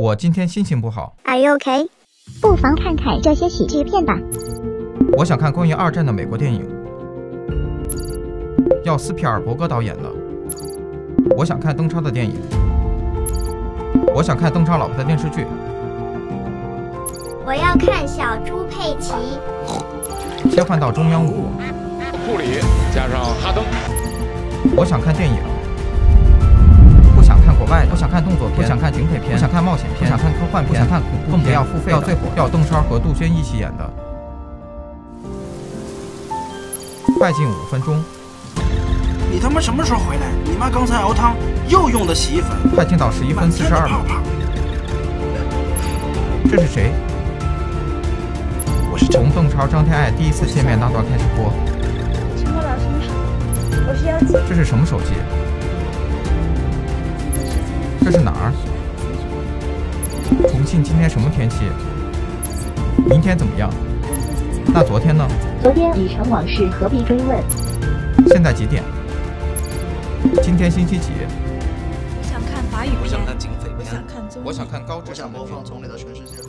我今天心情不好，Are you okay？不妨看看这些喜剧片吧。我想看关于二战的美国电影，要斯皮尔伯格导演的。我想看邓超的电影，我想看邓超老婆的电视剧。我要看小猪佩奇。切换到中央五，库里加上哈登，我想看电影，看动作片，不想看警匪片，不想看冒险片，不想看科幻片，不想看恐怖片，要付费，要最火，要邓超和杜鹃一起演的。快进五分钟，你他妈什么时候回来？你妈刚才熬汤又用的洗衣粉，快进到十一分四十二秒。这是谁？我是从邓超、张天爱第一次见面那段开始播。陈默老师你好，我是妖姬。这是什么手机？今天什么天气？明天怎么样？那昨天呢？昨天已成往事，何必追问？现在几点？今天星期几？我想看法语片，我想看警匪片我想，看综艺，我想看高质我想播放《从你的全世界》。